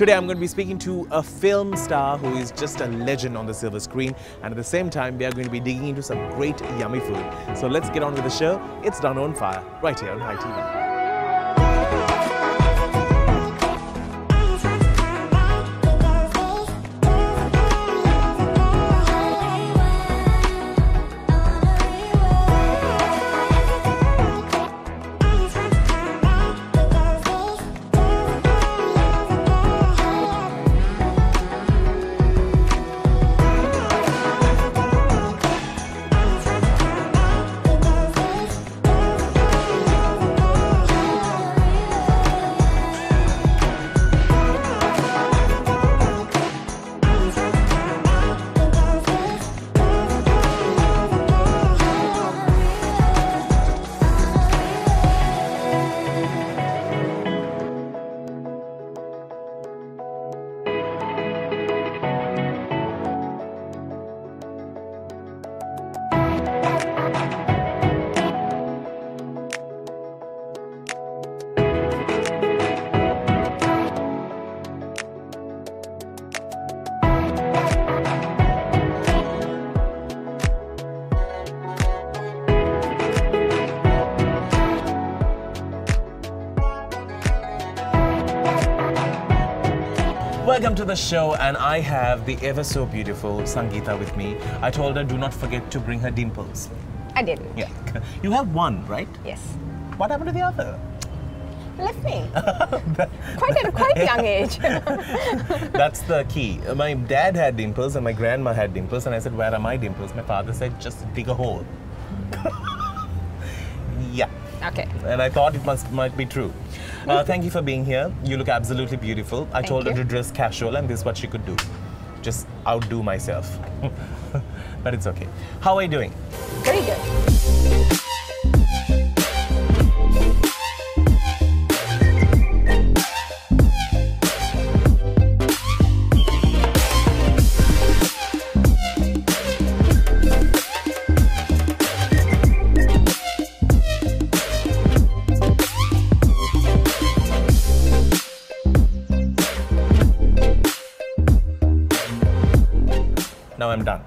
Today I'm going to be speaking to a film star who is just a legend on the silver screen and at the same time we are going to be digging into some great yummy food. So let's get on with the show. It's Danu On Fire right here on Hi TV. Welcome to the show and I have the ever so beautiful Sangeetha with me. I told her do not forget to bring her dimples. I didn't. Yeah. You have one, right? Yes. What happened to the other? Left me. quite at a quite young age. That's the key. My dad had dimples and my grandma had dimples, and I said, Where are my dimples? My father said, Just dig a hole. yeah. Okay. And I thought it must might be true. Uh, thank you for being here. You look absolutely beautiful. I Thank told her to dress casual, and this is what she could do. Just outdo myself. but it's okay. How are you doing? Very good. Now I'm done.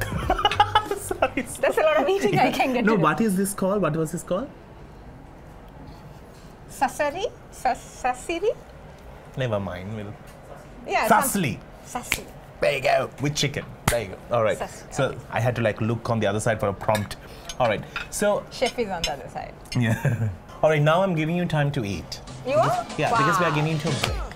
Sorry. That's a lot of eating I can get No, to do. what is this called? What was this called? Sasari? Sas sasiri? Never mind. We'll... Yeah. some- Fasli. Sasiri. There you go. With chicken. There you go. All right. Sus- So okay. I had to like look on the other side for a prompt. All right. So Chef is on the other side. yeah. All right. Now I'm giving you time to eat. You are? Yeah, because we are Wow. getting into a break.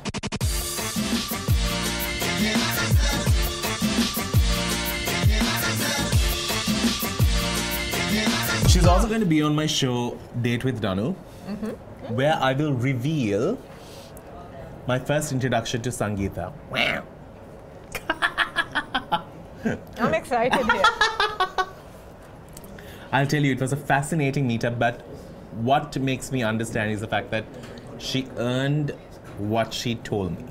She's also going to be on my show, Date with Danu, where I will reveal my first introduction to Sangeetha. Wow. I'm excited here. I'll tell you, it was a fascinating meetup, but what makes me understand is the fact that she earned what she told me.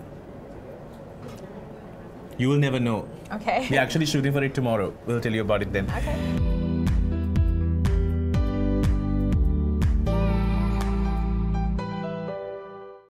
You will never know. Okay. We're actually shooting for it tomorrow. We'll tell you about it then. Okay.